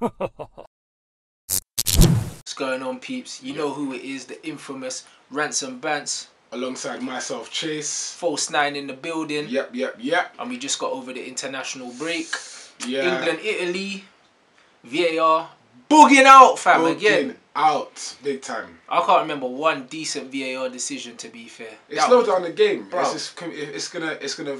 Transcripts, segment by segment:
What's going on, peeps? You know who it is, the infamous Rants N Bants. Alongside myself, Chase. False Nine in the building. Yep, yep, yep. And we just got over the international break. Yeah. England, Italy, VAR, booging out, fam, Booking again. out big time. I can't remember one decent VAR decision, to be fair. It That slowed was- down the game. Bro. It's just, it's gonna it's gonna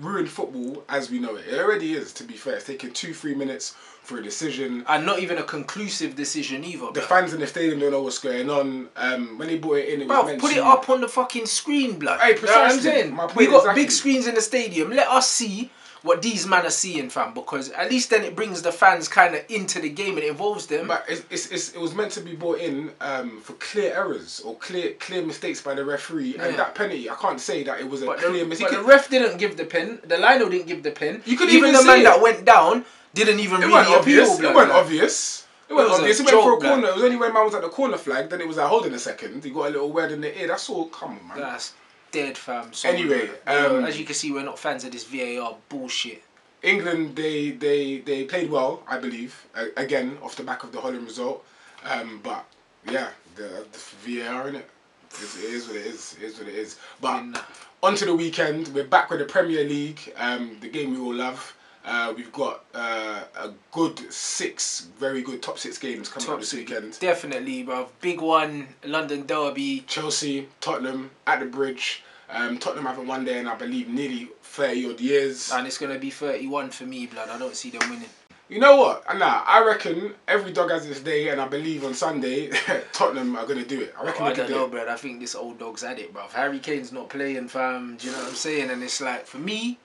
ruin football as we know it. It already is. To be fair, it's taking two three minutes for a decision. And not even a conclusive decision either. The bruv. fans in the stadium don't know what's going on. Um, when they brought it in, it was Bro, put to, it up on the fucking screen, blood. Hey, You know what I'm precisely. saying? My point we got exactly. big screens in the stadium. Let us see what these men are seeing, fam, because at least then it brings the fans kind of into the game and it involves them. But it's, it's, it's, it was meant to be brought in um, for clear errors or clear clear mistakes by the referee. Yeah. And that penalty, I can't say that it was a But, clear the, mistake. but the ref didn't give the pin. The lino didn't give the pin. You could even, even the man it. that went down didn't even It really wasn't appeal. obvious. blood, It wasn't like. obvious. It It wasn't was obvious. It went for a blood. corner. It was only when man was at the corner flag. Then it was like, hold on a second. He got a little word in the ear. That's all. Come on, man. That's dead, fam. So, Anyway, um, as you can see, we're not fans of this VAR bullshit. England, they they they played well, I believe. Uh, again, off the back of the Holland result. Um, but yeah, the, the VAR in it. It's, it is what it is. It is what it is. But I mean, on to the weekend. We're back with the Premier League. Um, the game we all love. Uh, we've got uh, a good six, very good top six games coming up Top this six. weekend. Definitely, bro. Big one, London Derby. Chelsea, Tottenham at the bridge. Um, Tottenham haven't won there in I believe nearly thirty odd years. And it's going to be 31 for me, blood. I don't see them winning. You know what? Nah, I reckon every dog has its day, and I believe on Sunday Tottenham are gonna do it. I reckon I they can don't do know, bro. I think this old dog's had it, bro. Harry Kane's not playing, fam. Do you know what I'm saying? And it's like, for me,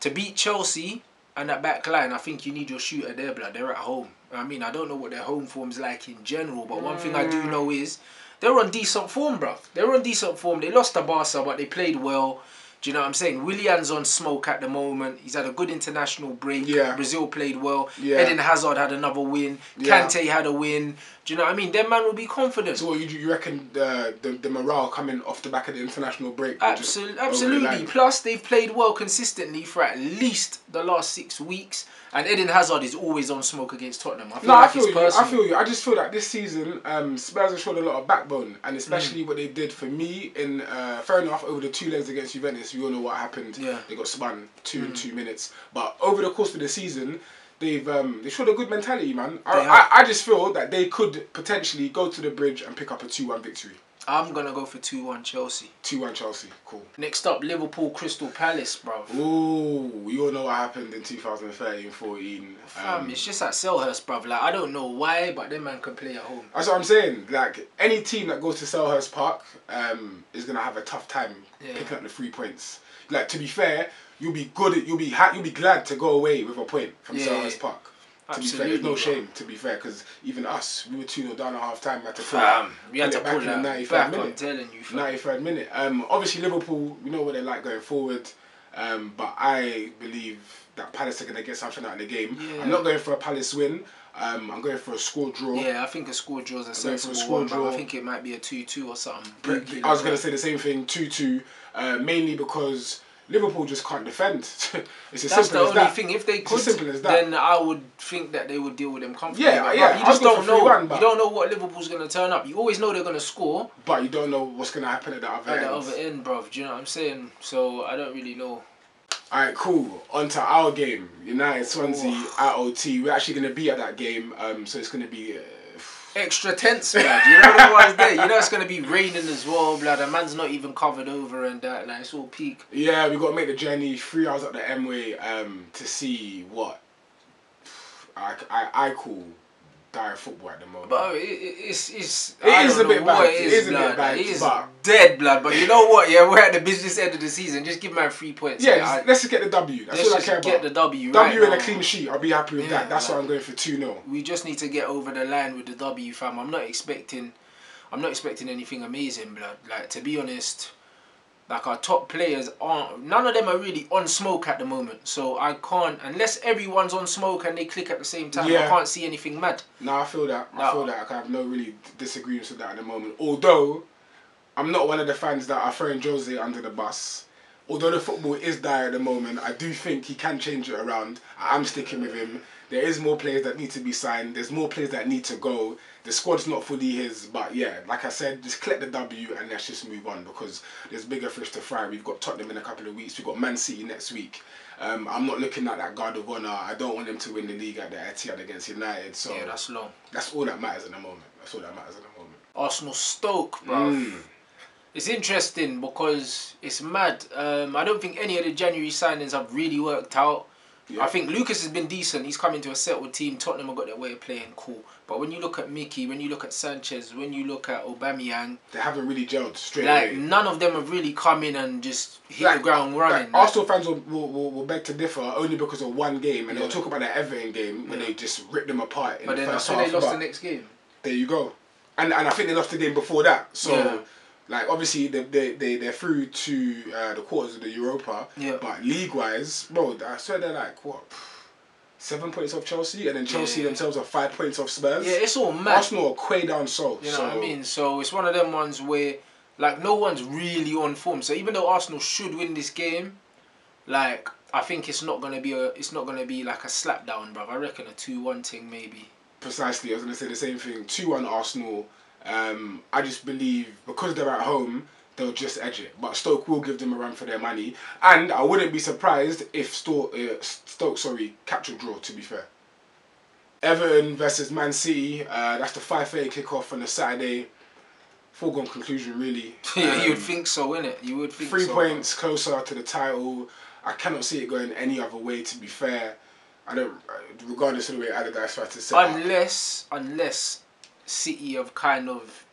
to beat Chelsea and that back line, I think you need your shooter there, blood. They're at home. I mean, I don't know what their home form's like in general, but one thing I do mm. know is they're on decent form, bro. They're on decent form. They lost to Barca, but they played well. Do you know what I'm saying? Willian's on smoke at the moment. He's had a good international break. Yeah. Brazil played well. Yeah. Eden Hazard had another win. Yeah. Kante had a win. Do you know what I mean? Them man will be confident. So what you you reckon the, the the morale coming off the back of the international break? just Absolutely. Plus, they've played well consistently for at least the last six weeks, and Eden Hazard is always on smoke against Tottenham. I feel No, like I feel you. I feel you. I just feel that this season, um, Spurs have shown a lot of backbone, and especially Mm. what they did for me in uh, fair enough over the two legs against Juventus. We all know what happened. Yeah. Mm. They got spun two in two minutes, but over the course of the season. They've um, they showed a good mentality, man. I, I, I just feel that they could potentially go to the bridge and pick up a two one victory. I'm gonna go for two one Chelsea. Two one Chelsea, cool. Next up, Liverpool Crystal Palace, bro. Ooh, we all know what happened in 2013-14. Fam, Um, it's just at Selhurst, bro. Like I don't know why, but them man can play at home. That's what I'm saying. Like any team that goes to Selhurst Park um, is gonna have a tough time Yeah. picking up the three points. Like to be fair, you'll be good. At, you'll be ha- you'll be glad to go away with a point from Yeah, Selhurst yeah. Park. To be fair, Absolutely, no shame. To be fair, because even us, we were two 0 down at half time. We had to pull, Fam, we had to it back in the that 93rd back. I'm minute. telling you, fam. 93rd minute. Um, obviously Liverpool, we know what they're like going forward. Um, but I believe that Palace are gonna get something out of the game. Yeah. I'm not going for a Palace win. Um, I'm going for a score draw. Yeah, I think a score draw is a going for a sensible score one, bro. I think it might be a two-two or something. I was gonna say the same thing, two two, uh, mainly because Liverpool just can't defend. it's as That's simple the as only that. thing. If they could, then I would think that they would deal with them comfortably. Yeah, But, yeah, bruv, You just don't know. 3-1, You don't know what Liverpool's gonna turn up. You always know they're gonna score But you don't know what's gonna happen at the other at end. the other end, bro. Do you know what I'm saying? So I don't really know. Alright, cool. On to our game. United Swansea at OT. We're actually gonna be at that game, um, so it's gonna be. Uh, Extra tense, blood. You know what was there. You know it's gonna be raining as well, blood. A man's not even covered over and that. Like it's all peak. yeah, we got to make the journey three hours up the M way um, to see what I, I, I call dire football at the moment. But oh, it, it, it's it's It is a bit bad. It It is, is a bit bad, It is but- dead blood. But you know what? Yeah, we're at the business end of the season. Just give man three points. yeah, I- let's just get the W. That's all I care get the W. W right and a clean sheet. I'll be happy with Yeah, that. That's why like- I'm going for 2 0. we just need to get over the line with the W, fam. I'm not expecting, I'm not expecting anything amazing, blood. Like to be honest, like our top players aren't. None of them are really on smoke at the moment. So I can't unless everyone's on smoke and they click at the same time. I can't see anything mad. No, I feel that. I feel that. I have no really disagreements with that at the moment. Although, I'm not one of the fans that are throwing Jose under the bus. although the football is dire at the moment, I do think he can change it around. I'm sticking with him. There is more players that need to be signed. There's more players that need to go. The squad's not fully his, but yeah, like I said, just collect the W and let's just move on because there's bigger fish to fry. We've got Tottenham in a couple of weeks. We've got Man City next week. Um, I'm not looking at that guard of honour. I don't want them to win the league at the Etihad against United. So Yeah, that's long. that's all that matters at the moment. That's all that matters at the moment. Arsenal Stoke, bro. Mm. It's interesting because it's mad. Um, I don't think any of the January signings have really worked out. Yeah. I think Lucas has been decent. He's come into a settled team. Tottenham have got their way of playing cool. But when you look at Mickey, when you look at Sanchez, when you look at Aubameyang, They haven't really gelled straight like away. none of them have really come in and just hit Like- the ground running. Like, Arsenal fans will, will, will, will beg to differ only because of one game, and Yeah. they'll talk about the Everton game when Yeah. they just ripped them apart in but the then first half. they lost the next game. there you go, and and I think they lost the game before that. So. Like obviously they they they they're through to uh, the quarters of the Europa. Yeah. But league wise, bro, I swear they're like what seven points off Chelsea, and then Chelsea Yeah. themselves are five points off Spurs. Yeah, it's all mad. Arsenal are way down south. You know so, what I mean? So it's one of them ones where like no one's really on form. So even though Arsenal should win this game, like I think it's not gonna be a it's not gonna be like a slap down, bruv. I reckon a two one thing maybe. Precisely, I was gonna say the same thing. Two one Arsenal. Um, I just believe because they're at home, they'll just edge it. But Stoke will give them a run for their money, and I wouldn't be surprised if Stoke, uh, Stoke, sorry, capture draw. To be fair. Everton versus Man City. Uh, that's the five thirty kickoff on the Saturday. Foregone conclusion, really. yeah, you would Um, think so, innit? You would think three so. points closer to the title. I cannot see it going any other way. To be fair, I don't. uh, Regardless of the way Allardyce tries to say. Unless unless City have kind of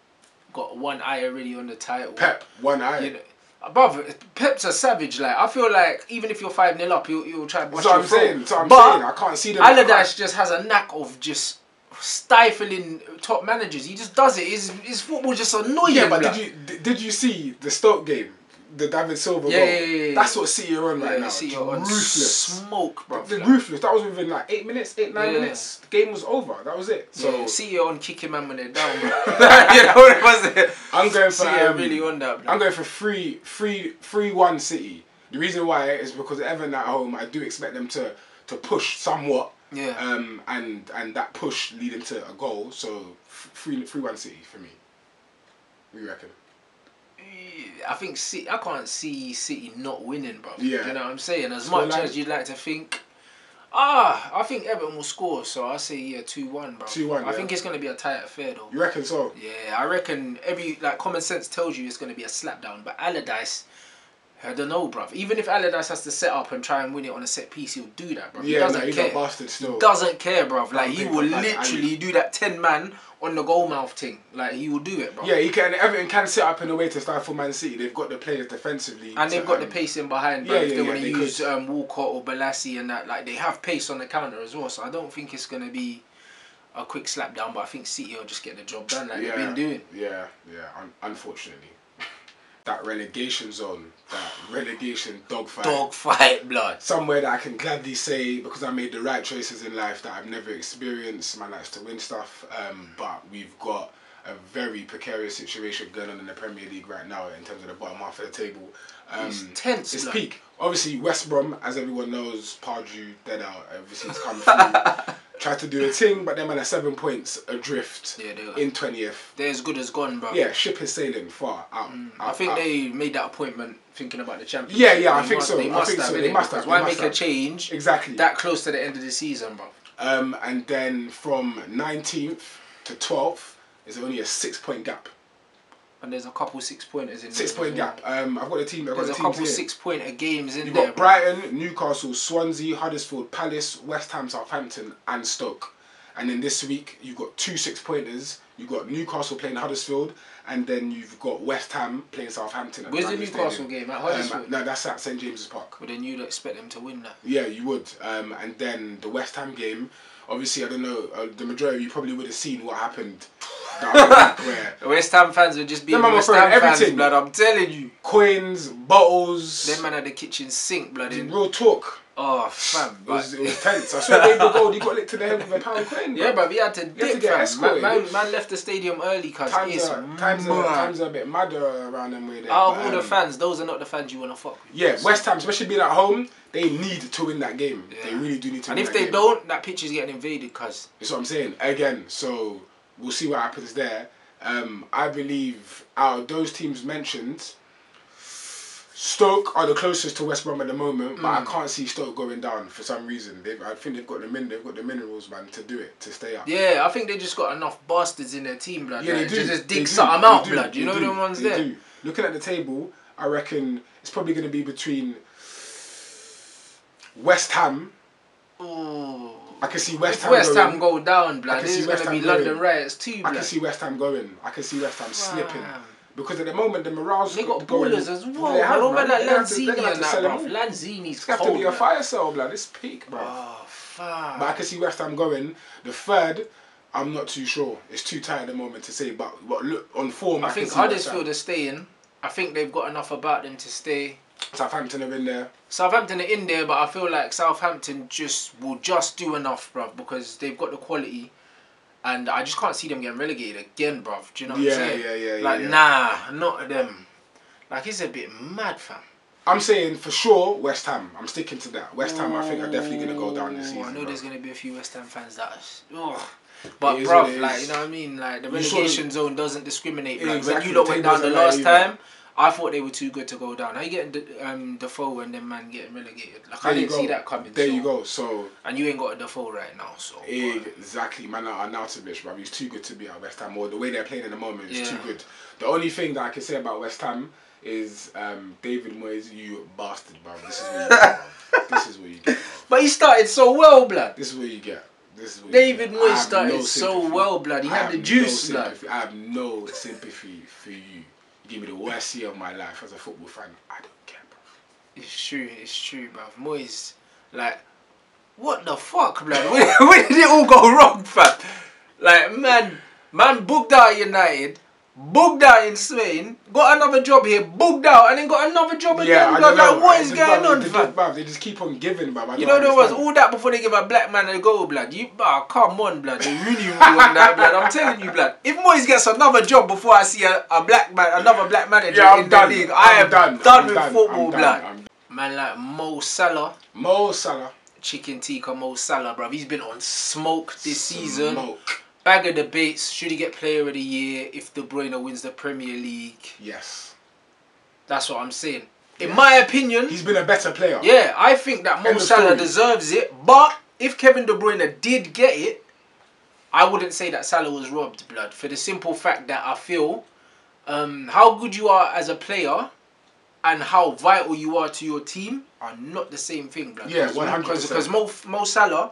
got one eye already on the title. Pep, one eye. You know, above Pep's a savage. Like I feel like even if you're five 0 up, he'll, he'll try and That's what I'm throat. saying. That's what I'm but saying. I can't see them. Allardyce just has a knack of just stifling top managers. He just does it. His his football just annoying. Yeah, but bruh. did you did you see the Stoke game, the David Silva Yeah, goal? yeah, yeah, yeah. That's what City are on right now. see, you're on ruthless. smoke, bro. They're ruthless. That was within like eight minutes, eight nine minutes. The game was over. That was it. So see you on kicking man when they're down, bro. you know what it was? I'm going for you um, really on that. Bro. I'm going for three, three, three, one City. The reason why is because Everton at home, I do expect them to to push somewhat. Yeah. Um, and and that push leading to a goal. So three, three, one City for me. You reckon? I think City, I can't see City not winning, bro. Yeah. You know what I'm saying? As much as you'd like to think, ah, I think Everton will score. So I say yeah, two one, bro. 2-1, I yeah. think it's gonna be a tight affair though. You reckon so? Yeah, I reckon every like common sense tells you it's gonna be a slapdown, but Allardyce. I don't know, bruv. Even if Allardyce has to set up and try and win it on a set piece, he'll do that, bruv. he Yeah, no, doesn't he's care. a bastard still. Doesn't care, bruv. Like he will that literally do that ten man on the goal mouth thing. Like he will do it, bruv. Yeah, he can. Everton can set up in a way to stifle Man City. They've got the players defensively, And they've got the pace in behind, but yeah, if they yeah, want to use could. um, Walcott or Bolasie and that, like they have pace on the counter as well. So I don't think it's gonna be a quick slap down, but I think City will just get the job done like yeah, they've been doing. Yeah, yeah. Un- unfortunately, that relegation zone, that relegation dogfight. Dog fight, blood. Somewhere that I can gladly say because I made the right choices in life that I've never experienced. Man likes to win stuff, um, but we've got a very precarious situation going on in the Premier League right now in terms of the bottom half of the table. Um, It's tense, It's blood. peak. Obviously, West Brom, as everyone knows, Pardew dead out. Obviously, it's come through. Tried to do a thing, but them man are seven points adrift Yeah, they in twentieth. They're as good as gone, bro. Yeah, ship is sailing far out. I out, think out. they made that appointment thinking about the championship. Yeah, yeah, I They think must- so. They I must think have, so. They must have, Why they make must a change exactly. that close to the end of the season, bro? Um, and then from nineteenth to twelfth is only a six point gap. And there's a couple six pointers in Six there. point gap. Um, I've got the team. I've got the a couple here. six pointer games in You've there. got bro. Brighton, Newcastle, Swansea, Huddersfield, Palace, West Ham, Southampton, and Stoke. And then this week you've got two six pointers. You've got Newcastle playing Huddersfield, and then you've got West Ham playing Southampton. Where's the Newcastle game at Um, Huddersfield? no, that's at St James's Park. But then you'd expect them to win that. Yeah, you would. Um, and then the West Ham game. Obviously, I don't know. Uh, the majority of you probably would have seen what happened. week where West Ham fans would just be were West Ham fans, everything. blood. I'm telling you. coins, bottles. Them man had the kitchen sink, blood. Real talk. Oh, fam. It was, it was tense. I swear, David Gold, he got licked to the head with a pound coin. yeah, bro. but he had to dip, fam. Man, man, man left the stadium early because Times it's are, times, are, times are a bit madder around them way there. Out of all the um, fans, those are not the fans you want to fuck with. Yeah, West Ham, especially being at home, they need to win that game. They really do need to And if they game. don't, that pitch is getting invaded because That's what I'm saying. Again, so we'll see what happens there. Um, I believe out of those teams mentioned, Stoke are the closest to West Brom at the moment, but Mm. I can't see Stoke going down for some reason. They've, I think they've got the min, they've got the minerals, man, to do it, to stay up. Yeah, I think they just got enough bastards in their team, blood. Yeah, they do. Just dig something out, do. blood. You They know do. the ones They there. do. Looking at the table, I reckon it's probably going to be between West Ham. Ooh. I can see West If Ham. West going. Ham go down, I blood, can there's see West be Ham London riots too, blood. I can see West Ham going. I can see West Ham slipping. Because at the moment, the morale's They got ballers as well. They I have, don't man. like They're gonna have Lanzini they're gonna have and that, bruv. Lanzini's It's gonna have to cold, be a fire sale, blood. It's peak, bro. Oh, fuck. But I can see West Ham going. The third, I'm not too sure. It's too tight at the moment to say. But, but look on form, I, I think Huddersfield are staying. I think they've got enough about them to stay. Southampton are in there. Southampton are in there, but I feel like Southampton just will just do enough, bruv, because they've got the quality. And I just can't see them getting relegated again, bruv. Do you know what Yeah, I'm saying? yeah, yeah, yeah, Like, yeah. nah, not them. Like, it's a bit mad, fam. I'm saying for sure West Ham. I'm sticking to that. West Ham, I think, are definitely gonna go down this season. I know bro. there's gonna be a few West Ham fans that. Ugh. But bruv, like you know what I mean, like the relegation zone doesn't discriminate. Like, exactly. When you lot went down the last time, I thought they were too good to go down. How you getting the, um, Defoe and then man getting relegated? Like I There you didn't see that coming. There so- you go. So And you ain't got a Defoe right now, so. Exactly, man. Arnautovic, bro. He's too good to be at West Ham. Or the way they're playing at the moment is too good. The only thing that I can say about West Ham is um, David Moyes, you bastard, bro. This is what you get. this is what you get. But he started so well, blood. This is what you get. This is what David get. I Moyes started so well, blood. He I had the no juice, blood. I have no sympathy for you. Give me the worst year of my life as a football fan. I don't care, bro. It's true, it's true, bruv. Moyes, like, what the fuck? Where, where did it all go wrong, fam? Like, man, man booked out United, booked out in Spain, got another job here, booked out, and then got another job again, Yeah, don't know. Like, what I just- going on, they, fam? just, they just keep on giving. I You know there was all that before they give a black man a goal, blood. You, ah, come on, blood. They really rule that, blood. I'm telling you, blood. If Moyes gets another job before I see a, a black man, another black manager Yeah, in done. the league, I I'm done. done, I'm with done. football, done. blood. Man like Mo Salah, Mo Salah. chicken tikka Mo Salah, bruv. He's been on smoke this season. Bag of debates. Should he get Player of the Year if De Bruyne wins the Premier League? Yes. That's what I'm saying. In Yeah. my opinion, He's been a better player. yeah, I think that Mo Salah deserves it. But if Kevin De Bruyne did get it, I wouldn't say that Salah was robbed, blood. For the simple fact that I feel um, how good you are as a player and how vital you are to your team are not the same thing, blood. Yeah, 100%. Because Mo, Mo Salah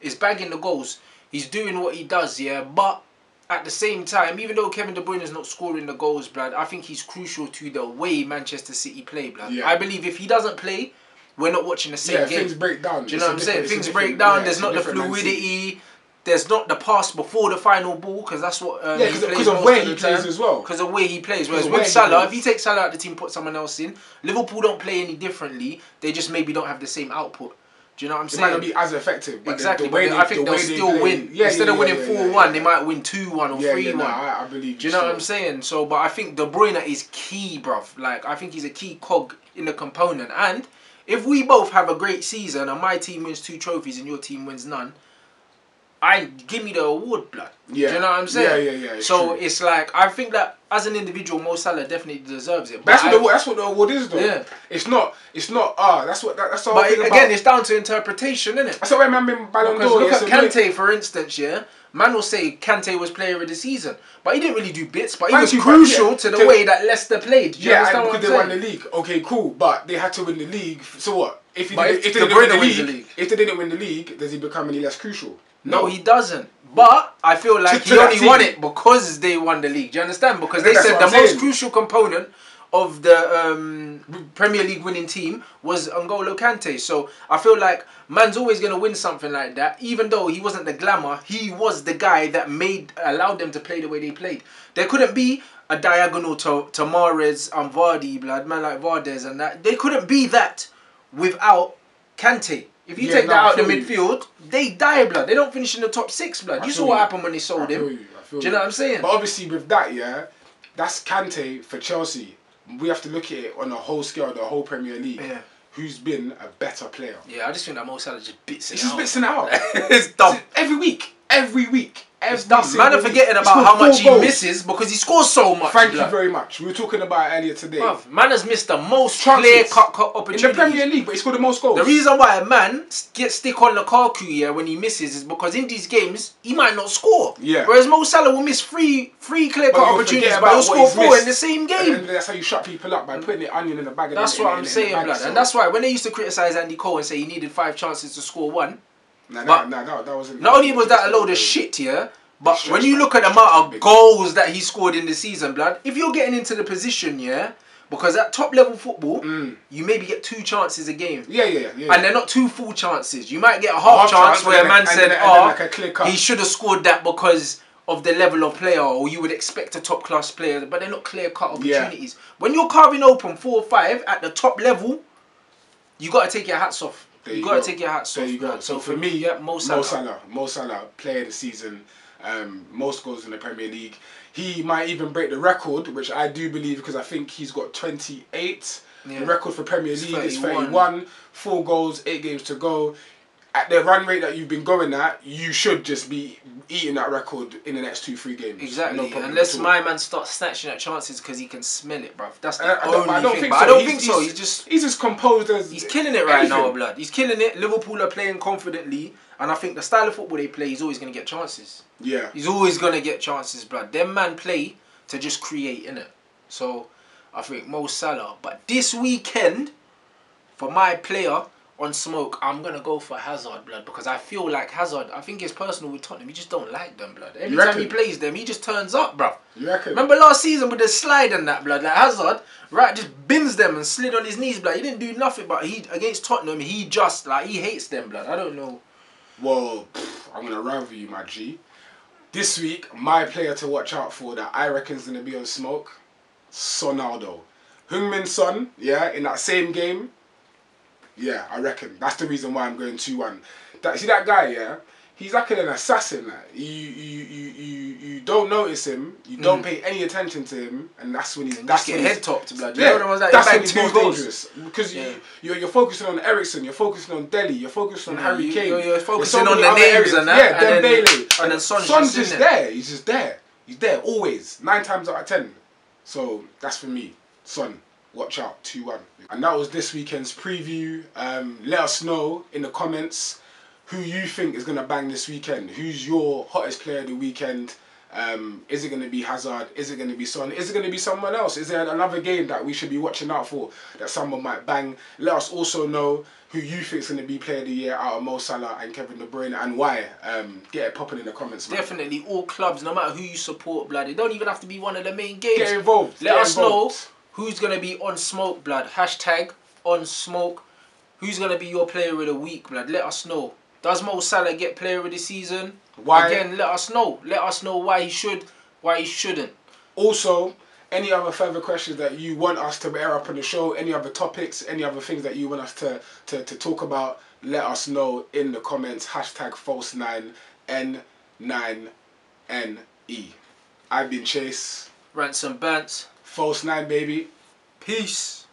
is bagging the goals. He's doing what he does, yeah. But at the same time, even though Kevin De Bruyne is not scoring the goals, blood, I think he's crucial to the way Manchester City play, blood. Yeah. I believe if he doesn't play, we're not watching the same Yeah, game. things break down. Do you It's know what I'm saying? different- it's a Things break down. yeah, there's not the different Man City. fluidity. There's not the pass before the final ball because that's what um, Yeah, he 'cause- plays 'cause of where he plays as well. Because of where he plays. Whereas with Salah, if you take Salah out the team, put someone else in, Liverpool don't play any differently. They just maybe don't have the same output. Do you know what I'm It saying? might not be as effective. But exactly, The, the they, I think the they'll still play- win. Yeah, Instead yeah, of winning yeah, 4 yeah, 1, yeah. they might win 2 1 or Yeah, 3 yeah, 1. nah, I, I believe Do you know what. I'm saying? So, but I think De Bruyne is key, bruv. Like, I think he's a key cog in the component. And if we both have a great season and my team wins two trophies and your team wins none, I give me the award, blood. Yeah. Do you know what I'm saying? Yeah, yeah, yeah, it's so true. it's like I think that as an individual, Mo Salah definitely deserves it. That's what, the, that's what the award is, though. Yeah. It's not. It's not. Ah, that's what. That, that's all. But again, about. it's down to interpretation, isn't it? That's what man been Ballon Because d'Or. look at Kante, for instance, yeah. Man will say Kante was player of the season, but he didn't really do bits. But he was crucial yeah, to the to- way that Leicester played. Do you Yeah, understand and because they won the league. Okay, cool. But they had to win the league. So what? If, he didn't, if if they De didn't win the league, the league- if they didn't win the league, does he become any less crucial? No, he doesn't. But I feel like To- he to that only won it because they won the league. Do you understand? Because they that's said what the I'm most saying. crucial component of the um, Premier League winning team was N'Golo Kante. So I feel like man's always gonna win something like that, even though he wasn't the glamour. He was the guy that made allowed them to play the way they played. There couldn't be a diagonal to to Mahrez and Vardy, blood man like Vardes and that. They couldn't be that without Kante. If you Yeah, take no, that out the you. midfield, they die, blood. They don't finish in the top six, blood. I you saw what you. happened when they sold him. you. Do you know what I'm saying? But obviously with that, yeah, that's Kante for Chelsea. We have to look at it on a whole scale, the whole Premier League. Yeah. Who's been a better player? Yeah, I just think that Mo Salah just bits it It's just out. missing out. it's dumb. Every week. Every week. Every It's. Man are forgetting about how much he goals. misses because he scores so much. Thank blood. you very much. We were talking about earlier today. Bruv, man has missed the most clear cut cut in the. Premier League, but he scored the most goals. The reason why a man gets stick on Lukaku yeah when he misses is because in these games he might not score. Yeah. Whereas Mo Salah will miss three three clear cut opportunities, but he'll score four missed. in the same game. then that's how you shut people up by mm. putting the onion in the bag. That's what I'm saying, in the bag, blood. And that's why when they used to criticize Andy Cole and say he needed five chances to score one, Nah, but- nah, nah, that, wasn't. not only was that a load of shit, yeah, but when you look at the amount of goals that he scored in the season, blood, if you're getting into the position, yeah, because at top level football, Mm. you maybe get two chances a game. Yeah, yeah, yeah. And they're not two full chances. You might get a half, half chance chance, where a man said, then- "Oh, like he should have scored that because of the level of player, or you would expect a top class player." But they're not clear cut Yeah. opportunities. When you're carving open four or five at the top level, you got to take your hats off. There you you got to take your hats There off. you go. So for me, yeah, Mo Salah. Mo Salah, Mo Salah, player of the season, um, most goals in the Premier League. He might even break the record, which I do believe because I think he's got 28. Yeah. The record for Premier League is 31. 31. Four goals, eight games to go. At the run rate that you've been going at, you should just be eating that record in the next two, three games. Exactly. No Unless my man starts snatching at chances because he can smell it, bruv. That's the Uh, I only don't, but I don't thing. think so. I don't He's- think so. he's- He's just he's as composed as He's killing it right now, blood. He's killing it. Liverpool are playing confidently, and I think the style of football they play, he's always gonna get chances. Yeah. He's always gonna get chances, blood. Them man play to just create in it. So I think Mo Salah. But this weekend, for my player on smoke, I'm gonna go for Hazard, blood, because I feel like Hazard. I think it's personal with Tottenham. He just don't like them, blood. Every time he plays them, he just turns up, bruv. You reckon? Remember last season with the slide and that blood, like Hazard, right, just bins them and slid on his knees, blood. He didn't do nothing, but he against Tottenham, he just like he hates them, blood. I don't know. Well, pff, I'm gonna rival you, my G. This week, my player to watch out for that I reckon is gonna be on smoke, Sonaldo. Heung-Min Son, yeah, in that same game. Yeah, I reckon that's the reason why I'm going two one. That see that guy, yeah, he's like an assassin. Like you, you, you, you, you don't notice him, you don't pay any attention to him, and that's when he's Mm. And that's when head topped, blood. You yeah, know the ones that that's when he's most goals. dangerous because Yeah. you you're, you're focusing on Eriksen, you're focusing on Dele, you're focusing on Harry Kane. you're- you're focusing so on the names areas. and that, Yeah, and then- Dembele. and then Son's Son's just just there. there. He's just there. He's there always. Nine times out of ten. So that's for me. Son, watch out. Two one. And that was this weekend's preview. Um, let us know in the comments who you think is gonna bang this weekend. Who's your hottest player of the weekend? Um, is it going to be Hazard? Is it going to be Son? Is it going to be someone else? Is there another game that we should be watching out for that someone might bang? Let us also know who you think is going to be player of the year out of Mo Salah and Kevin De Bruyne and why. Um, get it popping in the comments, man. Definitely, all clubs, no matter who you support, blood. It don't even have to be one of the main games. Get involved. Let Get us know who's gonna be on smoke, blood. Hashtag on smoke. Who's gonna be your player of the week, blood? Let us know. Does Mo Salah get player of the season? Why? Again, let us know. Let us know why he should, why he shouldn't. Also, any other further questions that you want us to air up on the show, any other topics, any other things that you want us to, to, to talk about, let us know in the comments. Hashtag false9 N9NE. I've been Chase. Rants N Bants. False Nine, baby. Peace.